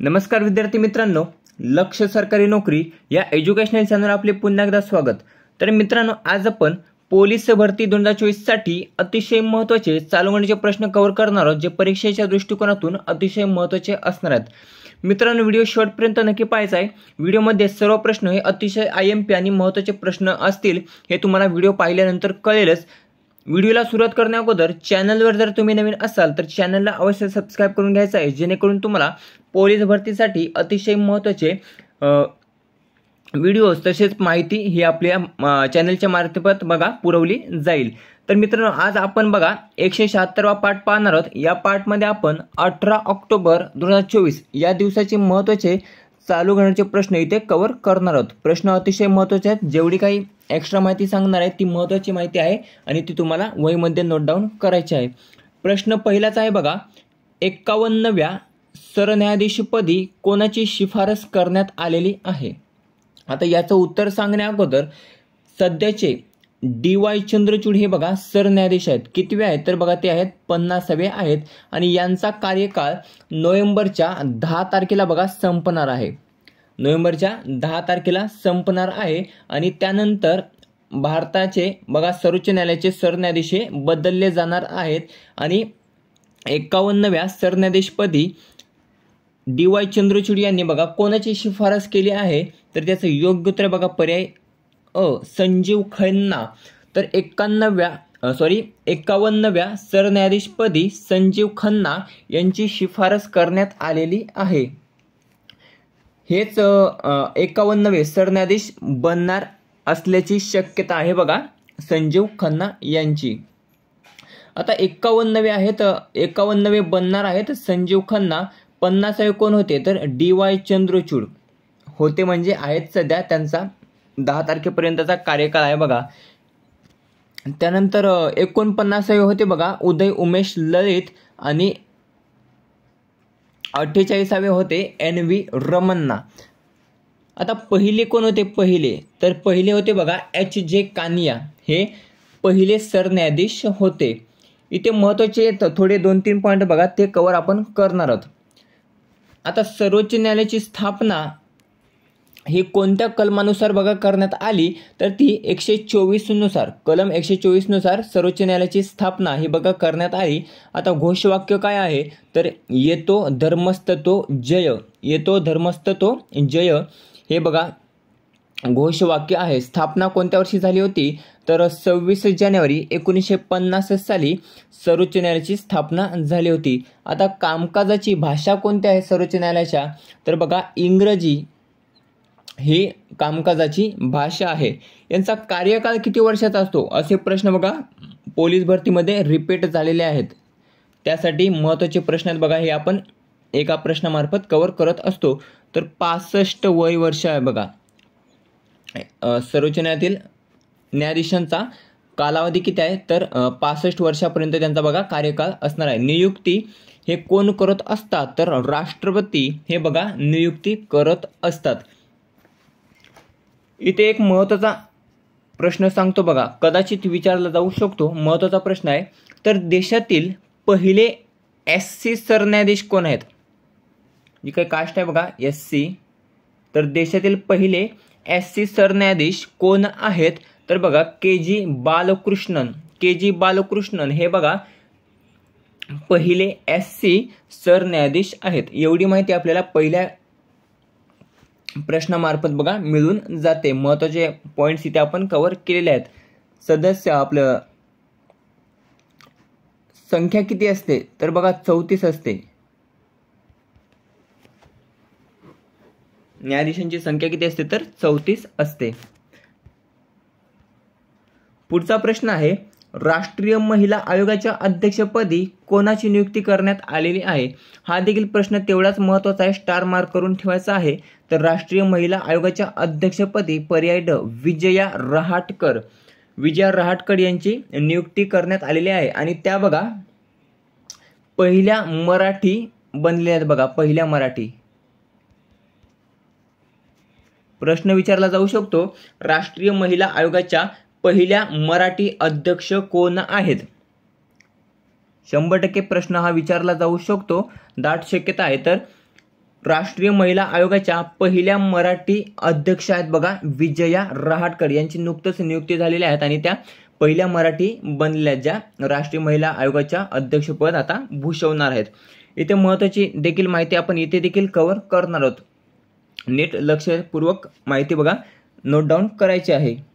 नमस्कार विद्यार्थी मित्रांनो लक्ष सरकारी नोकरी या एज्युकेशनल चॅनल आपले पुन्हा एकदा स्वागत. तर मित्रांनो आज आपण पोलीस भरती दोन हजार चोवीससाठी अतिशय महत्त्वाचे चालू घडीचे प्रश्न कव्हर करणार आहोत जे परीक्षेच्या दृष्टिकोनातून अतिशय महत्त्वाचे असणार आहेत. मित्रांनो व्हिडिओ शेवटपर्यंत नक्की पाहायचा आहे. व्हिडिओमध्ये सर्व प्रश्न हे अतिशय आय एम पी आणि महत्त्वाचे प्रश्न असतील हे तुम्हाला व्हिडिओ पाहिल्यानंतर कळेलच. व्हिडिओला सुरुवात करण्याअगोदर चॅनलवर जर तुम्ही नवीन असाल तर चॅनलला अवश्य सबस्क्राईब करून घ्यायचं आहे जेणेकरून तुम्हाला पोलीस भरतीसाठी अतिशय महत्त्वाचे व्हिडिओज तसेच माहिती ही आपल्या चॅनलच्या मार्फत बघा पुरवली जाईल. तर मित्रांनो आज आपण बघा एकशे शहात्तरवा पाठ पाहणार आहोत. या पाठमध्ये आपण अठरा ऑक्टोबर दोन हजार चोवीस या दिवसाचे महत्त्वाचे चालू घडण्याचे प्रश्न इथे कवर करणार आहोत. प्रश्न अतिशय महत्त्वाचे आहेत. जेवढी काही एक्स्ट्रा माहिती सांगणार आहे ती महत्त्वाची माहिती आहे आणि ती तुम्हाला वहीमध्ये नोट डाऊन करायची आहे. प्रश्न पहिलाच आहे बघा. एक्कावन्नव्या सरन्यायाधीशपदी कोणाची शिफारस करण्यात आलेली आहे? आता याचं उत्तर सांगण्या अगोदर सध्याचे डी वाय चंद्रचूड हे बघा सरन्यायाधीश आहेत. कितवे आहेत? तर बघा ते आहेत पन्नासावे आहेत. आणि यांचा कार्यकाळ नोव्हेंबरच्या दहा तारखेला बघा संपणार आहे. नोव्हेंबरच्या दहा तारखेला संपणार आहे. आणि त्यानंतर भारताचे बघा सर्वोच्च न्यायालयाचे सरन्यायाधीश हे बदलले जाणार आहेत. आणि एकावन्नव्या सरन्यायाधीशपदी डी वाय चंद्रचूड यांनी बघा कोणाची शिफारस केली आहे? तर त्याचं योग्य उत्तर बघा पर्याय अ संजीव खन्ना. तर एकावन्नव्या सॉरी एकावन्नव्या सरन्यायाधीशपदी संजीव खन्ना यांची शिफारस करण्यात आलेली आहे. हेच एकावन्नवे सरन्यायाधीश बनणार असल्याची शक्यता आहे बघा संजीव खन्ना यांची. आता एकावन्नवे आहेत एकावन्नवे बनणार आहेत संजीव खन्ना. पन्नासावे कोण होते? तर डी वाय चंद्रचूड. होते म्हणजे आहेत सध्या त्यांचा दहा तारखेपर्यंतचा कार्यकाळ आहे बघा. त्यानंतर एकोणपन्नासावे होते बघा. उदय उमेश ललित आणि अठ्ठेचाळीसावे होते एन व्ही रमन्ना. आता पहिले कोण होते? पहिले. तर पहिले होते बघा एच जे कानिया. हे पहिले सरन्यायाधीश होते. इथे महत्त्वाचे थोडे दोन तीन पॉईंट बघा. ते कवर आपण करणार आहोत. आता सर्वोच्च न्यायालयाची स्थापना ही कोणत्या कलमानुसार बघा करण्यात आली तर ती एकशे चोवीसनुसार कलम एकशे चोवीसनुसार सर्वोच्च न्यायालयाची स्थापना ही बघा करण्यात आली. आता घोषवाक्य काय आहे? तर येतो धर्मस्ततो जय येतो धर्मस्ततो जय हे बघा घोषवाक्य आहे. स्थापना कोणत्या वर्षी झाली होती? तर सव्वीस जानेवारी एकोणीसशे पन्नास साली सर्वोच्च न्यायालयाची स्थापना झाली होती. आता कामकाजाची भाषा कोणत्या आहे सर्वोच्च न्यायालयाच्या? तर बघा इंग्रजी ही कामकाजाची भाषा आहे. यांचा कार्यकाळ किती वर्षाचा असतो? असे प्रश्न बघा. पोलीस भरतीमध्ये रिपीट झालेले आहेत. त्यासाठी महत्त्वाचे प्रश्न आहेत बघा. हे आपण एका प्रश्नामार्फत कवर करत असतो. तर पासष्ट वय वर्ष आहे बघा. सर्वोच्च न्यायालयातील न्यायाधीशांचा कालावधी किती आहे? तर पासष्ट वर्षापर्यंत त्यांचा बघा कार्यकाळ असणार आहे. नियुक्ती हे कोण करत असतात? तर राष्ट्रपती हे बघा नियुक्ती करत असतात. इथे एक महत्त्वाचा प्रश्न सांगतो बघा. कदाचित विचारला जाऊ शकतो. महत्त्वाचा प्रश्न आहे. तर देशातील पहिले एस सी सरन्यायाधीश कोण आहेत? जी काही कास्ट आहे बघा एस सी. तर देशातील पहिले एस सी सरन्यायाधीश कोण आहेत? तर बघा के जी बालकृष्णन. के जी बालकृष्णन हे बघा पहिले एस सी सरन्यायाधीश आहेत. एवढी माहिती आपल्याला पहिल्या प्रश्नामार्फत बघा मिळून जाते. महत्त्वाचे पॉईंट्स इथे आपण कव्हर केलेले आहेत. सदस्य आपलं संख्या किती असते? तर बघा चौतीस असते. न्यायाधीशांची संख्या किती असते? तर चौतीस असते. पुढचा प्रश्न आहे राष्ट्रीय महिला आयोगाच्या अध्यक्षपदी कोणाची नियुक्ती करण्यात आलेली आहे? हा देखील प्रश्न तेवढाच महत्त्वाचा आहे स्टार मार्क करून ठेवायचा आहे. तर राष्ट्रीय महिला आयोगाच्या अध्यक्षपदी पर्याय ड विजया रहाटकर विजया रहाटकर यांची नियुक्ती करण्यात आलेली आहे. आणि त्या बघा पहिल्या मराठी बनलेल्या आहेत बघा पहिल्या मराठी. प्रश्न विचारला जाऊ शकतो. राष्ट्रीय महिला आयोगाच्या पहिल्या मराठी अध्यक्ष कोण आहेत? शंभर टक्के प्रश्न हा विचारला जाऊ शकतो. दाट शक्यता आहे. तर राष्ट्रीय महिला आयोगाच्या पहिल्या मराठी अध्यक्ष आहेत बघा विजया रहाटकर. यांची नुकतंच नियुक्ती झालेली आहेत आणि त्या पहिल्या मराठी बनलेल्या ज्या राष्ट्रीय महिला आयोगाच्या अध्यक्षपद आता भूषवणार आहेत. इथे महत्वाची देखील माहिती आपण इथे देखील कव्हर करणार आहोत. नीट लक्षपूर्वक माहिती बघा. नोट डाऊन करायची आहे.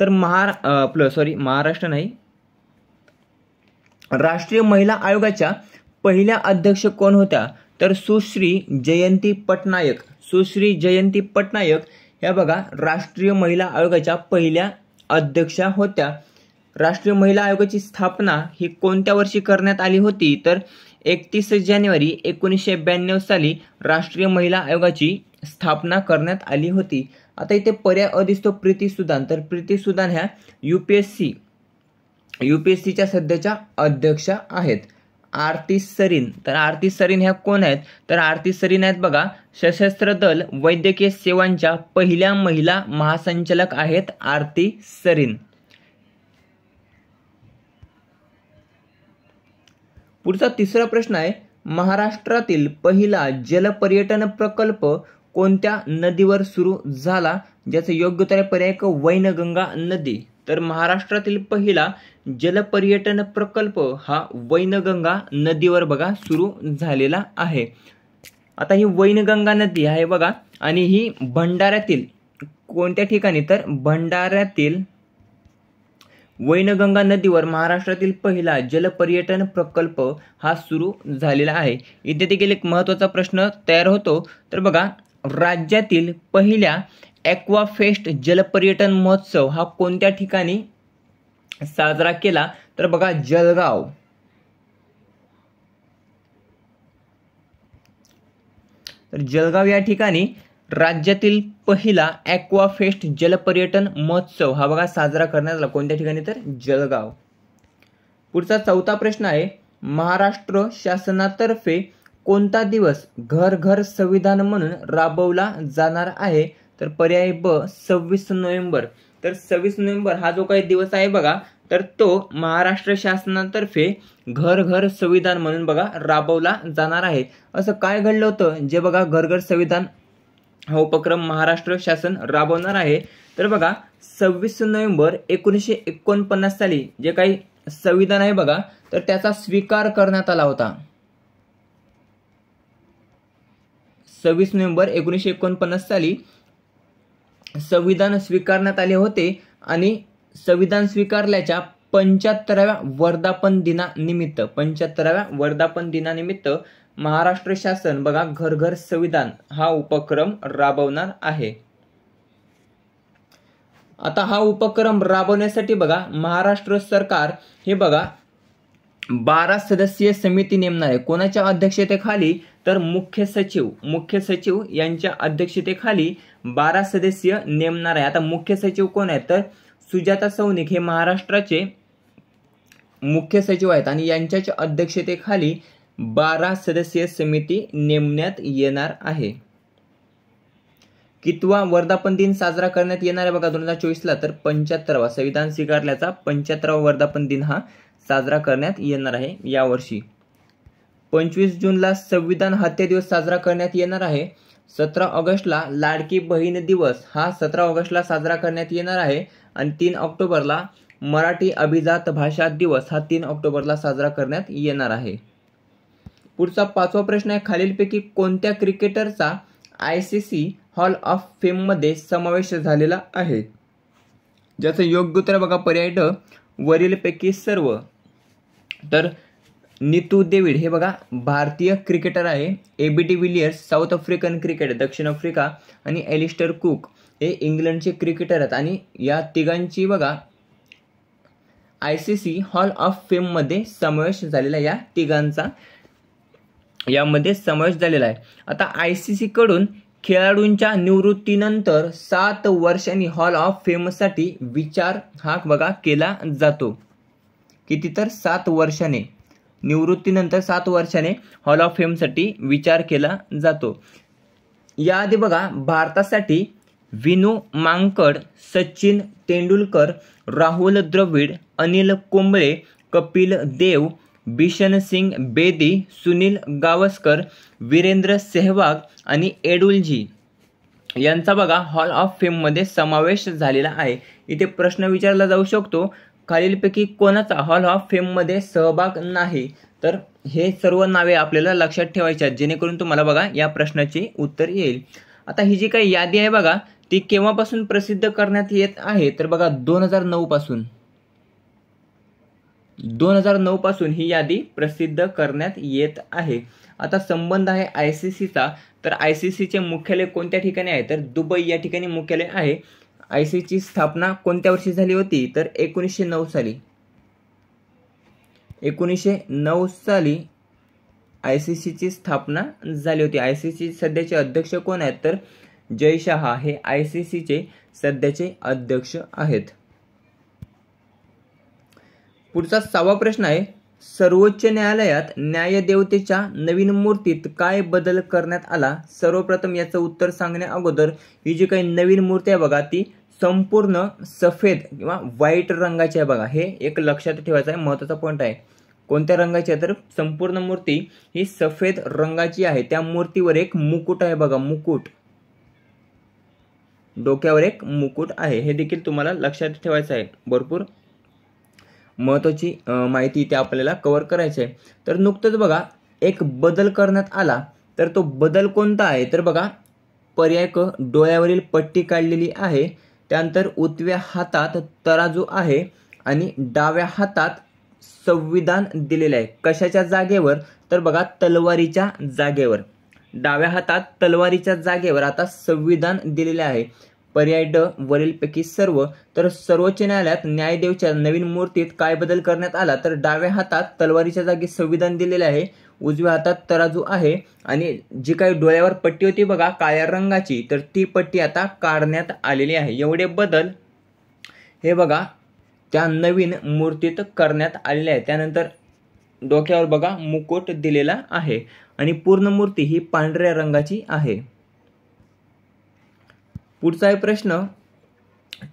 तर महारा आपलं सॉरी महाराष्ट्र नाही. राष्ट्रीय महिला आयोगाच्या पहिल्या अध्यक्ष कोण होत्या? तर सुश्री जयंती पटनायक. सुश्री जयंती पटनायक या बघा राष्ट्रीय महिला आयोगाच्या पहिल्या अध्यक्षा होत्या. राष्ट्रीय महिला आयोगाची स्थापना ही कोणत्या वर्षी करण्यात आली होती? तर एकतीस जानेवारी एकोणीसशे ब्याण्णव साली राष्ट्रीय महिला आयोगाची स्थापना करण्यात आली होती. आता इथे पर्याय अ दिसतो प्रीती सुदान. तर प्रीती सुदान ह्या युपीएससी युपीएससीच्या सध्याच्या अध्यक्षा आहेत. आरती सरीन. तर आरती सरीन ह्या कोण आहेत? तर आरती सरीन आहेत बघा सशस्त्र दल वैद्यकीय सेवांच्या पहिल्या महिला महासंचालक आहेत आरती सरीन. पुढचा तिसरा प्रश्न आहे महाराष्ट्रातील पहिला जलपर्यटन प्रकल्प कोणत्या नदीवर सुरू झाला ज्याचं योग्य उत्तर पर्याय वैनगंगा नदी. तर महाराष्ट्रातील पहिला जलपर्यटन प्रकल्प हा वैनगंगा नदीवर बघा सुरू झालेला आहे. आता ही वैनगंगा नदी आहे बघा आणि ही भंडाऱ्यातील कोणत्या ठिकाणी? तर भंडाऱ्यातील वैनगंगा नदीवर महाराष्ट्रातील पहिला जलपर्यटन प्रकल्प हा सुरू झालेला आहे. इथे देखील एक महत्त्वाचा प्रश्न तयार होतो. तर बघा राज्यातील पहिल्या ॲक्वाफेस्ट जलपर्यटन महोत्सव हा कोणत्या ठिकाणी साजरा केला? तर बघा जळगाव तर जळगाव या ठिकाणी राज्यातील पहिला ॲक्वाफेस्ट जलपर्यटन महोत्सव हा बघा साजरा करण्यात आला. कोणत्या ठिकाणी तर? जळगाव पुढचा चौथा प्रश्न आहे महाराष्ट्र शासनातर्फे कोणता दिवस घर घर संविधान म्हणून राबवला जाणार आहे? तर पर्याय ब सव्वीस नोव्हेंबर. तर सव्वीस नोव्हेंबर हा जो काही दिवस आहे बघा तर तो महाराष्ट्र शासनातर्फे घर घर संविधान म्हणून बघा राबवला जाणार आहे. असं काय घडलं होतं? जे बघा घर घर संविधान हा उपक्रम महाराष्ट्र शासन राबवणार आहे. तर बघा सव्वीस नोव्हेंबर एकोणीसशे एकोणपन्नास साली जे काही संविधान आहे बघा तर त्याचा स्वीकार करण्यात आला होता. सव्वीस नोव्हेंबर एकोणीसशे एकोणपन्नास साली संविधान स्वीकारण्यात आले होते आणि संविधान स्वीकारल्याच्या पंच्याहत्तराव्या वर्धापन दिनानिमित्त पंच्याहत्तराव्या वर्धापन दिनानिमित्त महाराष्ट्र शासन बघा घर घर संविधान हा उपक्रम राबवणार आहे. आता हा उपक्रम राबवण्यासाठी बघा महाराष्ट्र सरकार हे बघा बारा सदस्यीय समिती नेमणार आहे. कोणाच्या अध्यक्षतेखाली? तर मुख्य सचिव मुख्य सचिव यांच्या अध्यक्षतेखाली बारा सदस्य नेमणार आहे आता मुख्य सचिव कोण आहेत? तर सुजाता सौनिक हे महाराष्ट्राचे मुख्य सचिव आहेत आणि यांच्याच्या अध्यक्षतेखाली बारा सदस्यीय समिती नेमण्यात येणार आहे. कितवा वर्धापन दिन साजरा करण्यात येणार आहे बघा दोन हजार चोवीसला. तर पंच्याहत्तरावा संविधान स्वीकारल्याचा पंच्याहत्तरावा वर्धापन दिन हा साजरा करण्यात येणार आहे यावर्षी. पंचवीस जूनला संविधान हत्या दिवस साजरा करण्यात येणार आहे. सतरा ऑगस्टला लाडकी बहीण दिवस हा सतरा ऑगस्टला साजरा करण्यात येणार आहे आणि तीन ऑक्टोबरला मराठी अभिजात भाषा दिवस हा तीन ऑक्टोबरला साजरा करण्यात येणार आहे. पुढचा पाचवा प्रश्न आहे खालीलपैकी कोणत्या क्रिकेटरचा I C C hall of फेममध्ये समावेश झालेला आहे? ज्याचं योग्य उत्तर बघा पर्याय ड वरीलपैकी सर्व. तर नितू देविड हे बघा भारतीय क्रिकेटर आहे. A B D Villiers South African cricket दक्षिण आफ्रिका आणि एलिस्टर कुक हे इंग्लंडचे क्रिकेटर आहेत. आणि या तिघांची बघा I C C hall of फेममध्ये समावेश झालेला या तिघांचा. यामध्ये समावेश झालेला आहे. आता आय सी सीकडून खेळाडूंच्या निवृत्तीनंतर सात वर्षांनी हॉल ऑफ फेमसाठी विचार हा बघा केला जातो. किती तर सात वर्षाने. निवृत्तीनंतर सात वर्षाने हॉल ऑफ फेमसाठी विचार केला जातो. याआधी बघा भारतासाठी विनू मांकड सचिन तेंडुलकर राहुल द्रविड अनिल कुंबळे कपिल देव बिशन सिंग बेदी सुनील गावस्कर वीरेंद्र सेहवाग आणि एडुलजी. यांचा बघा हॉल ऑफ फेममध्ये समावेश झालेला आहे. इथे प्रश्न विचारला जाऊ शकतो खालीलपैकी कोणाचा हॉल ऑफ फेममध्ये सहभाग नाही? तर हे सर्व नावे आपल्याला लक्षात ठेवायची आहेत जेणेकरून तुम्हाला बघा या प्रश्नाचे उत्तर येईल. आता ही जी काही यादी आहे बघा ती केव्हापासून प्रसिद्ध करण्यात येत आहे? तर बघा दोन हजार नऊ पासून. दोन हजार नऊ पासून ही यादी प्रसिद्ध करण्यात येत आहे. आता संबंध आहे आय सी सीचा तर आय सी सीचे मुख्यालय कोणत्या ठिकाणी आहे? तर दुबई या ठिकाणी मुख्यालय आहे. आय सी ची स्थापना कोणत्या वर्षी झाली होती? तर एकोणीसशे नऊ साली. एकोणीसशे नऊ साली आय सी सीची स्थापना झाली होती. आय सी सी सध्याचे अध्यक्ष कोण आहेत? तर जय शहा हे आय सी सीचे सध्याचे अध्यक्ष आहेत. पुढचा सहावा प्रश्न आहे सर्वोच्च न्यायालयात न्यायदेवतेच्या नवीन मूर्तीत काय बदल करण्यात आला? सर्वप्रथम याचं उत्तर सांगण्या अगोदर ही जी काही नवीन मूर्ती आहे बघा ती संपूर्ण सफेद किंवा व्हाईट रंगाची आहे बघा. हे एक लक्षात ठेवायचं आहे महत्त्वाचा पॉईंट आहे. कोणत्या रंगाची आहे तर संपूर्ण मूर्ती ही सफेद रंगाची आहे. त्या मूर्तीवर एक मुकुट आहे बघा मुकुट. डोक्यावर एक मुकुट आहे. हे देखील तुम्हाला लक्षात ठेवायचं आहे. भरपूर महत्वाची माहिती इथे आपल्याला कव्हर करायची आहे. तर नुकतंच बघा एक बदल करण्यात आला. तर तो बदल कोणता आहे? तर बघा पर्याय क डोळ्यावरील पट्टी काढलेली आहे. त्यानंतर उजव्या हातात तराजू आहे आणि डाव्या हातात संविधान दिलेलं आहे. कशाच्या जागेवर? तर बघा तलवारीच्या जागेवर. डाव्या हातात तलवारीच्या जागेवर आता संविधान दिलेले आहे. पर्याय ड वरीलपैकी सर्व. तर सर्वोच्च न्यायालयात न्यायदेवच्या नवीन मूर्तीत काय बदल करण्यात आला? तर डाव्या हातात तलवारीच्या जागी संविधान दिलेले आहे. उजव्या हातात तराजू आहे आणि जी काही डोळ्यावर पट्टी होती बघा काळ्या रंगाची तर ती पट्टी आता काढण्यात आलेली आहे. एवढे बदल हे बघा त्या नवीन मूर्तीत करण्यात आलेले आहे. त्यानंतर डोक्यावर बघा मुकुट दिलेला आहे आणि पूर्ण मूर्ती ही पांढऱ्या रंगाची आहे. पुढचा आहे प्रश्न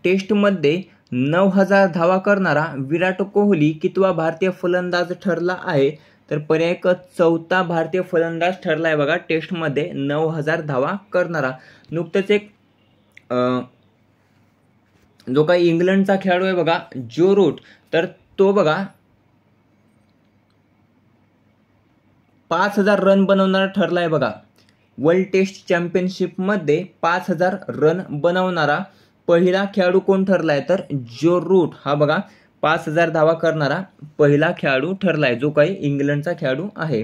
टेस्टमध्ये नऊ हजार धावा करणारा विराट कोहली कितवा भारतीय फलंदाज ठरला आहे? तर पर्याय क चौथा भारतीय फलंदाज ठरला आहे बघा टेस्टमध्ये नऊ हजार धावा करणारा. नुकतंच एक जो काही इंग्लंडचा खेळाडू आहे बघा जो रूट तर तो बघा पाच हजार रन बनवणारा ठरला आहे बघा. वर्ल्ड टेस्ट चॅम्पियनशिपमध्ये पाच हजार रन बनवणारा पहिला खेळाडू कोण ठरला आहे तर जो रूट हा बघा पाच हजार धावा करणारा पहिला खेळाडू ठरला आहे जो काही इंग्लंडचा खेळाडू आहे.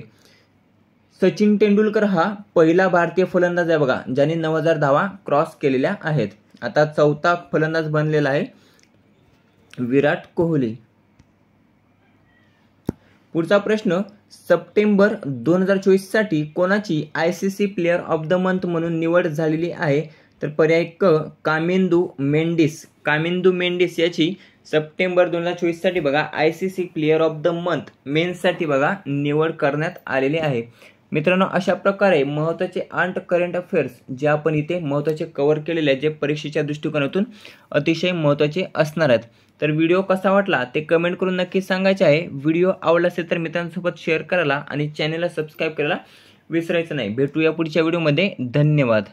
सचिन तेंडुलकर हा पहिला भारतीय फलंदाज आहे बघा ज्याने नऊ हजार धावा क्रॉस केलेल्या आहेत. आता चौथा फलंदाज बनलेला आहे विराट कोहली. पुढचा प्रश्न सप्टेंबर दोन हजार चोवीससाठी कोणाची I C C player of the month म्हणून निवड झालेली आहे? तर पर्याय क कामेंदू मेंडिस. कामेंदू मेंडिस याची सप्टेंबर दोन हजार चोवीससाठी बघा I C C player of the month मेन्ससाठी बघा निवड करण्यात आलेली आहे. मित्रांनो अशा प्रकारे महत्त्वाचे आठ करंट अफेअर्स जे आपण इथे महत्त्वाचे कव्हर केलेले आहेत जे परीक्षेच्या दृष्टिकोनातून अतिशय महत्त्वाचे असणार आहेत. तर व्हिडिओ कसा वाटला ते कमेंट करून नक्की सांगायचे आहे. व्हिडिओ आवडला असेल तर मित्रांसोबत शेअर करायला आणि चॅनलला सबस्क्राईब करायला विसरायचं नाही. भेटूया पुढच्या व्हिडिओमध्ये धन्यवाद.